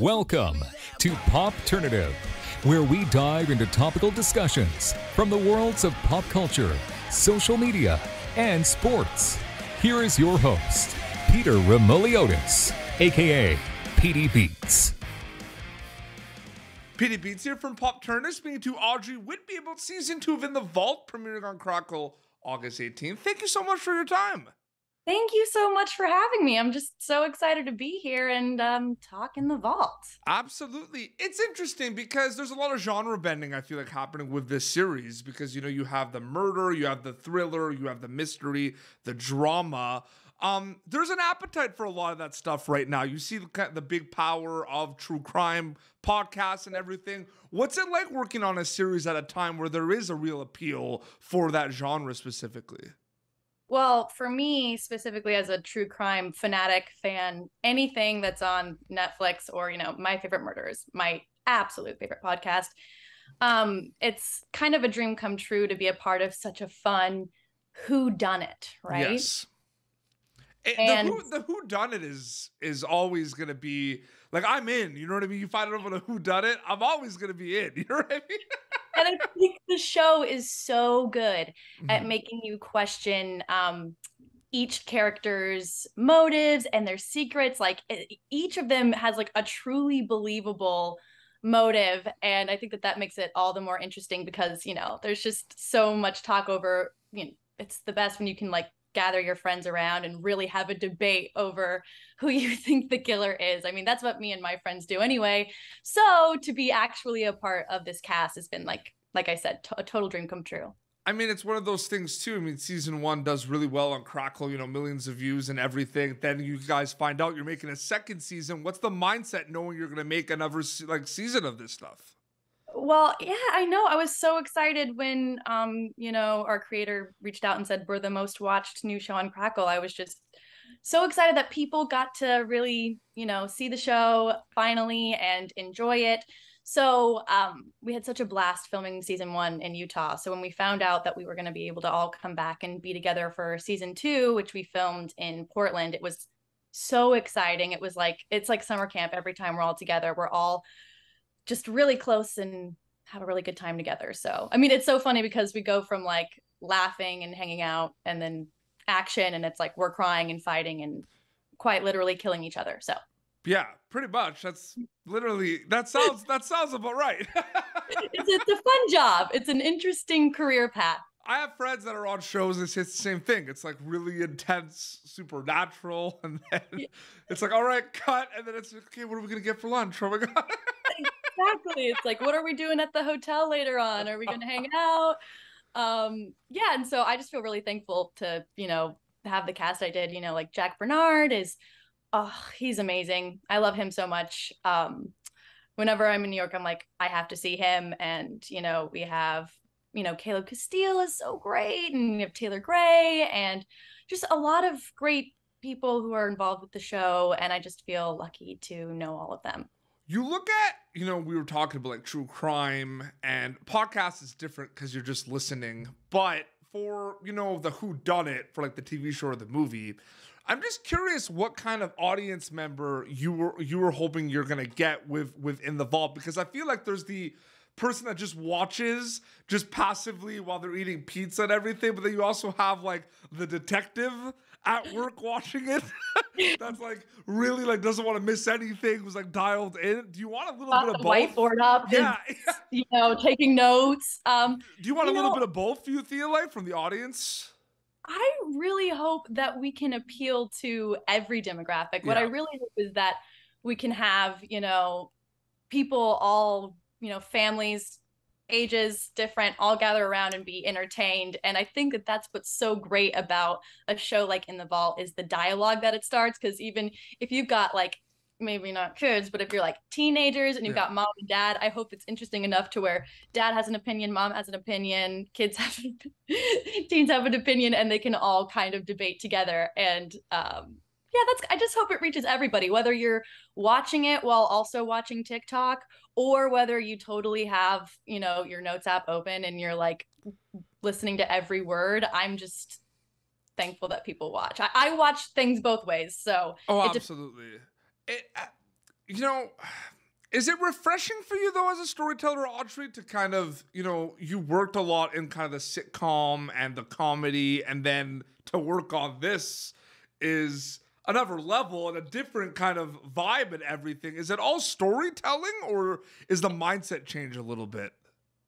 Welcome to Popternative, where we dive into topical discussions from the worlds of pop culture, social media, and sports. Here is your host, Peter Remoliotis, aka PD Beats. PD Beats here from Popternative, speaking to Audrey Whitby about season two of In the Vault, premiering on Crackle August 18th. Thank you so much for your time. Thank you so much for having me. I'm just so excited to be here and um, talk in the vault. Absolutely. It's interesting because there's a lot of genre bending, I feel like, happening with this series because, you know, you have the murder, you have the thriller, you have the mystery, the drama. Um, there's an appetite for a lot of that stuff right now. You see the, the big power of true crime podcasts and everything. What's it like working on a series at a time where there is a real appeal for that genre specifically? Well, for me specifically as a true crime fanatic fan, anything that's on Netflix or, you know, my favorite murders, my absolute favorite podcast. Um, it's kind of a dream come true to be a part of such a fun who done it, right? Yes. It, and the who, the who done it is is always gonna be like I'm in. You know what I mean? You find out about a who done it, I'm always gonna be in. You know what I mean? And I think the show is so good mm-hmm. at making you question um, each character's motives and their secrets. Like each of them has like a truly believable motive, and I think that that makes it all the more interesting because you know there's just so much talk over. You know, it's the best when you can like gather your friends around and really have a debate over who you think the killer is. I mean, that's what me and my friends do anyway. So to be actually a part of this cast has been like, like I said, t- a total dream come true. I mean, it's one of those things too. I mean, season one does really well on Crackle, you know, millions of views and everything. Then you guys find out you're making a second season. What's the mindset knowing you're going to make another like season of this stuff? Well, yeah, I know. I was so excited when um, you know, our creator reached out and said we're the most watched new show on Crackle. I was just so excited that people got to really, you know, see the show finally and enjoy it. So um, we had such a blast filming season one in Utah. So when we found out that we were going to be able to all come back and be together for season two, which we filmed in Portland, it was so exciting. It was like it's like summer camp every time we're all together. We're all just really close and have a really good time together. So, I mean, it's so funny because we go from like laughing and hanging out and then action and it's like we're crying and fighting and quite literally killing each other. So, yeah, pretty much. That's literally that sounds that sounds about right. it's, it's a fun job. It's an interesting career path. I have friends that are on shows and it's the same thing. It's like really intense, supernatural, and then yeah. it's like, all right, cut, and then it's okay. What are we gonna get for lunch? Oh my god! exactly. It's like, what are we doing at the hotel later on? Are we going to hang out? Um, yeah. And so I just feel really thankful to, you know, have the cast I did, you know, like Jac Bernhard is, oh, he's amazing. I love him so much. Um, whenever I'm in New York, I'm like, I have to see him. And, you know, we have, you know, Caleb Castille is so great. And we have Taylor Gray and just a lot of great people who are involved with the show. And I just feel lucky to know all of them you look at you know we were talking about like true crime and podcast is different because you're just listening. But for you know the who done it for like the tv show or the movie i'm just curious what kind of audience member you were you were hoping you're gonna get with within the vault because i feel like there's the person that just watches just passively while they're eating pizza and everything but then you also have like the detective at work watching it. That's like really like doesn't want to miss anything was like dialed in. Do you want a little Got bit of both? whiteboard up yeah, and, you know taking notes. Um do you want you a little know, bit of both do you feel like from the audience? I really hope that we can appeal to every demographic. What yeah. i really hope is that we can have you know people all you know families ages different all gather around and be entertained and i think that that's what's so great about a show like in the vault is the dialogue that it starts because even if you've got like maybe not kids but if you're like teenagers and you've yeah. got mom and dad i hope it's interesting enough to where dad has an opinion mom has an opinion kids have teens have an opinion and they can all kind of debate together and um yeah, that's I just hope it reaches everybody, whether you're watching it while also watching TikTok or whether you totally have, you know, your notes app open and you're like listening to every word. I'm just thankful that people watch. I, I watch things both ways. So Oh, absolutely. It, uh, you know, is it refreshing for you though as a storyteller, Audrey, to kind of, you know, you worked a lot in kind of the sitcom and the comedy, and then to work on this is another level and a different kind of vibe and everything. Is it all storytelling or is the mindset change a little bit?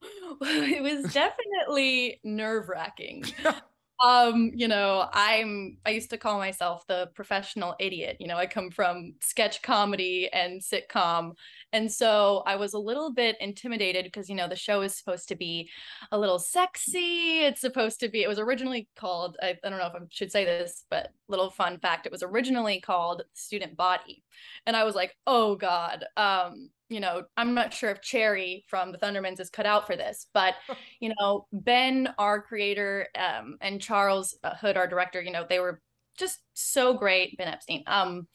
it was definitely nerve wracking. um you know i'm i used to call myself the professional idiot you know i come from sketch comedy and sitcom and so i was a little bit intimidated because you know the show is supposed to be a little sexy it's supposed to be it was originally called i, I don't know if i should say this but little fun fact it was originally called student body and i was like oh god um you know, I'm not sure if Cherry from the Thundermans is cut out for this, but you know, Ben, our creator, um, and Charles uh, Hood, our director, you know, they were just so great, Ben Epstein, um,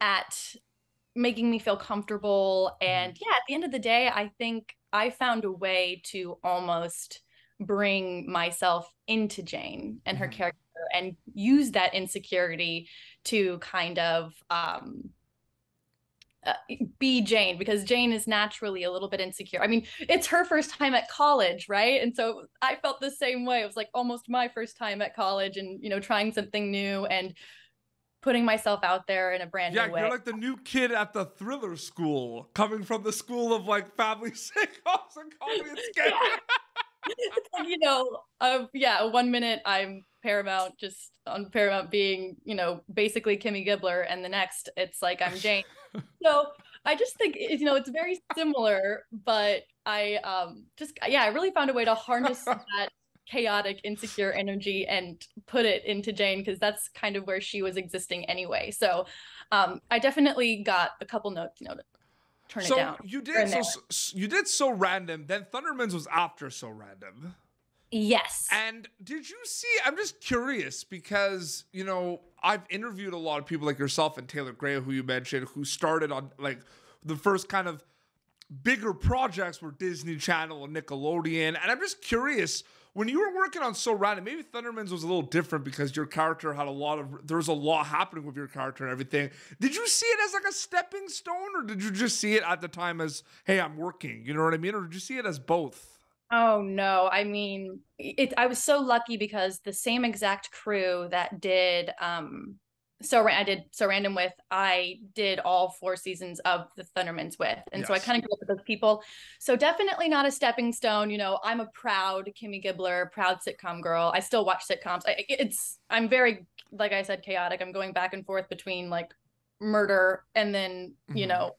at making me feel comfortable. Mm-hmm. And yeah, at the end of the day, I think I found a way to almost bring myself into Jane and her mm-hmm. character and use that insecurity to kind of um uh, be Jane because Jane is naturally a little bit insecure. I mean, it's her first time at college, right? And so I felt the same way. It was like almost my first time at college and, you know, trying something new and putting myself out there in a brand yeah, new way. Yeah, you're like the new kid at the thriller school, coming from the school of like family sitcoms and comedy and like, you know, uh, yeah, one minute I'm Paramount, just on Paramount being, you know, basically Kimmy Gibbler, and the next it's like I'm Jane. so I just think you know it's very similar, but I um just yeah, I really found a way to harness that chaotic, insecure energy and put it into Jane because that's kind of where she was existing anyway. So um I definitely got a couple notes, you know, to turn so it down. You did so, so you did so random, then Thundermans was after so random. Yes. And did you see? I'm just curious because, you know, I've interviewed a lot of people like yourself and Taylor Gray, who you mentioned, who started on like the first kind of bigger projects were Disney Channel and Nickelodeon. And I'm just curious when you were working on So Random, maybe Thundermans was a little different because your character had a lot of there was a lot happening with your character and everything. Did you see it as like a stepping stone, or did you just see it at the time as, hey, I'm working? You know what I mean? Or did you see it as both? Oh no, I mean, it I was so lucky because the same exact crew that did um so I did so random with I did all four seasons of the Thundermans with, and yes. so I kind of grew up with those people. So definitely not a stepping stone. You know, I'm a proud Kimmy Gibbler, proud sitcom girl. I still watch sitcoms. I, it's I'm very like I said chaotic. I'm going back and forth between like murder and then you mm-hmm. know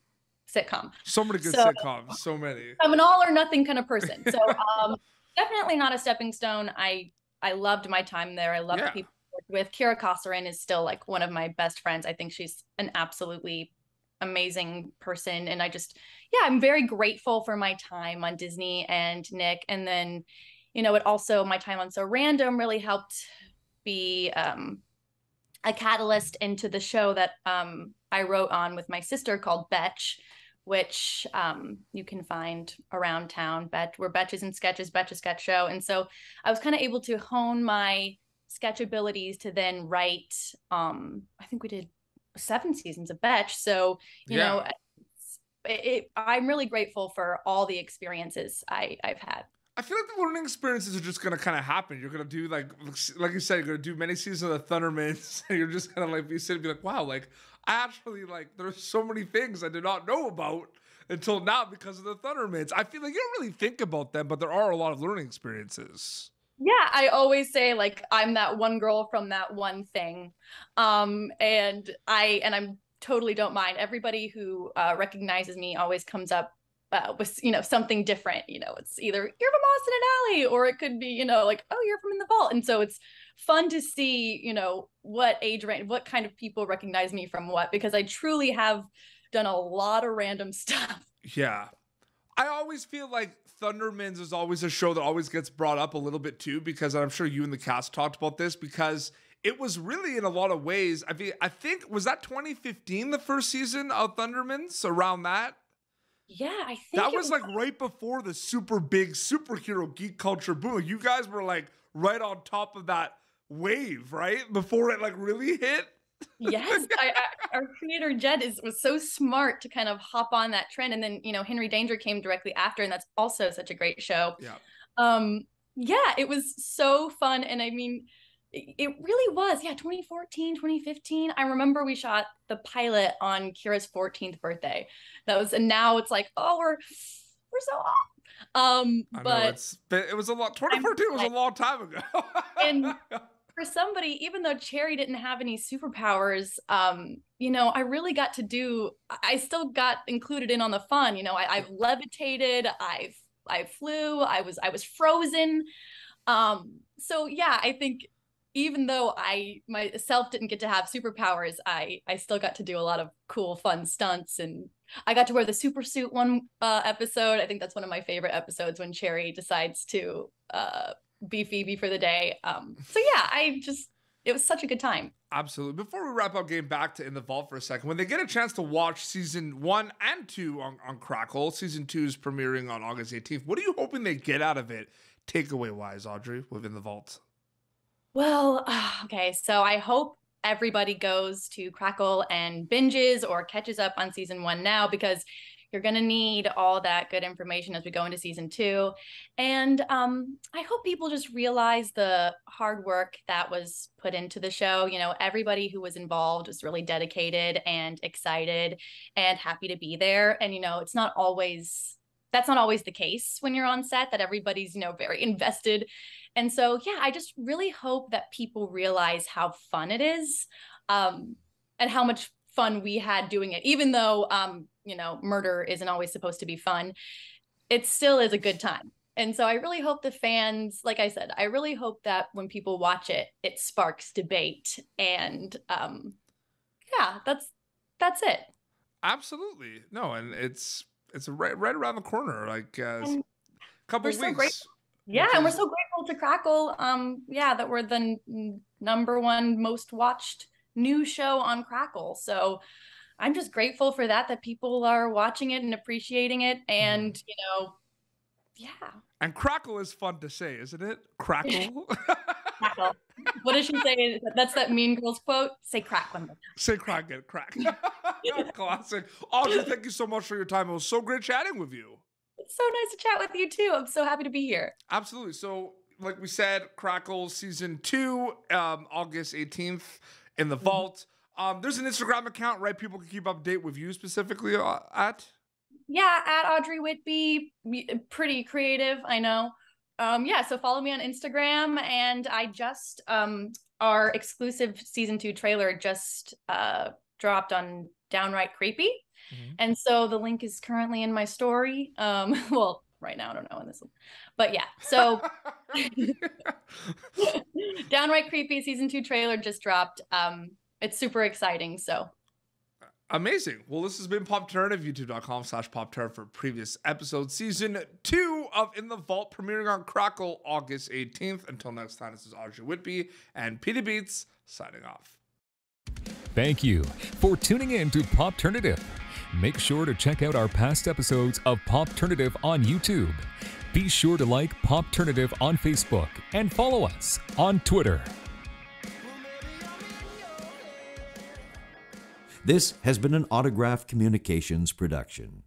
sitcom. So many good so, sitcoms, so many. I'm an all or nothing kind of person. So um, definitely not a stepping stone. I I loved my time there. I loved yeah. the people with. Kira Kosarin is still like one of my best friends. I think she's an absolutely amazing person. And I just, yeah, I'm very grateful for my time on Disney and Nick. And then, you know, it also my time on So Random really helped be um a catalyst into the show that um I wrote on with my sister called Betch, which um, you can find around town. Bet we're Betches and Sketches, Betch a Sketch Show. And so I was kind of able to hone my sketch abilities to then write. Um, I think we did seven seasons of Betch. So you yeah. know, it, it, I'm really grateful for all the experiences I, I've had. I feel like the learning experiences are just gonna kind of happen. You're gonna do like, like you said, you're gonna do many seasons of the Thundermans, and you're just gonna like be sitting, and be like, wow, like actually like there's so many things I did not know about until now because of the Thundermans. I feel like you don't really think about them, but there are a lot of learning experiences. Yeah, I always say like I'm that one girl from that one thing. Um and I and I'm totally don't mind. Everybody who uh, recognizes me always comes up uh, with you know something different you know it's either you're from Austin and Ally or it could be you know like oh you're from in the vault and so it's fun to see you know what age range what kind of people recognize me from what because i truly have done a lot of random stuff. Yeah. I always feel like thundermans is always a show that always gets brought up a little bit too because i'm sure you and the cast talked about this because it was really in a lot of ways i mean i think was that 2015 the first season of thundermans around that? Yeah, I think that was, was like right before the super big superhero geek culture boom. You guys were like right on top of that wave, right? Before it like really hit. yes, I, I, our creator Jed is was so smart to kind of hop on that trend, and then you know Henry Danger came directly after, and that's also such a great show. Yeah. Um. Yeah, it was so fun, and I mean, it really was. Yeah, 2014, 2015. I remember we shot the pilot on Kira's 14th birthday. That was, and now it's like, oh, we're we're so off. Um, I but know it was a lot. 2014 was a long time ago. and for somebody, even though Cherry didn't have any superpowers, um, you know, I really got to do. I still got included in on the fun. You know, I, I've levitated. I've I flew. I was I was frozen. Um, so yeah, I think even though I myself didn't get to have superpowers, I I still got to do a lot of cool, fun stunts, and I got to wear the super suit one uh, episode. I think that's one of my favorite episodes when Cherry decides to uh, be Phoebe for the day. Um, so yeah, I just it was such a good time. Absolutely. Before we wrap up, getting back to In the Vault for a second, when they get a chance to watch season one and two on, on Crackle, season two is premiering on August 18th. What are you hoping they get out of it, takeaway wise, Audrey, within the Vault? Well, okay. So I hope everybody goes to Crackle and binges or catches up on season one now because you're going to need all that good information as we go into season two. And um, I hope people just realize the hard work that was put into the show. You know, everybody who was involved was really dedicated and excited and happy to be there. And, you know, it's not always that's not always the case when you're on set that everybody's you know very invested and so, yeah, I just really hope that people realize how fun it is um, and how much fun we had doing it. Even though, um, you know, murder isn't always supposed to be fun, it still is a good time. And so I really hope the fans, like I said, I really hope that when people watch it, it sparks debate. And um, yeah, that's that's it. Absolutely. No, and it's it's right right around the corner, like uh, a couple weeks. So yeah, and we're so grateful to Crackle. Um, yeah, that we're the n- number one most watched new show on Crackle. So I'm just grateful for that. That people are watching it and appreciating it, and mm. you know, yeah. And Crackle is fun to say, isn't it? Crackle. crackle. What does she say? That's that Mean Girls quote. Say crack one more time. Say crack it, crack. Classic. Audrey, thank you so much for your time. It was so great chatting with you It's so nice to chat with you too. I'm so happy to be here. Absolutely. So, like we said, Crackle season two, um, August 18th in the mm-hmm. vault. Um, there's an Instagram account, right? People can keep update with you specifically uh, at. Yeah, at Audrey Whitby. Pretty creative, I know. Um, yeah, so follow me on Instagram, and I just um, our exclusive season two trailer just uh, dropped on Downright Creepy. Mm-hmm. And so the link is currently in my story. Um, well, right now I don't know in this one, but yeah. So downright creepy season two trailer just dropped. Um, it's super exciting. So Amazing. Well, this has been Popternative youtube.com slash Pop Turn for previous episodes. Season two of In the Vault premiering on Crackle August 18th. Until next time, this is Audrey Whitby and Petey Beats signing off. Thank you for tuning in to Popternative. Make sure to check out our past episodes of Popternative on YouTube. Be sure to like Popternative on Facebook and follow us on Twitter. This has been an Autograph Communications production.